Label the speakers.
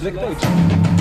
Speaker 1: Black Page.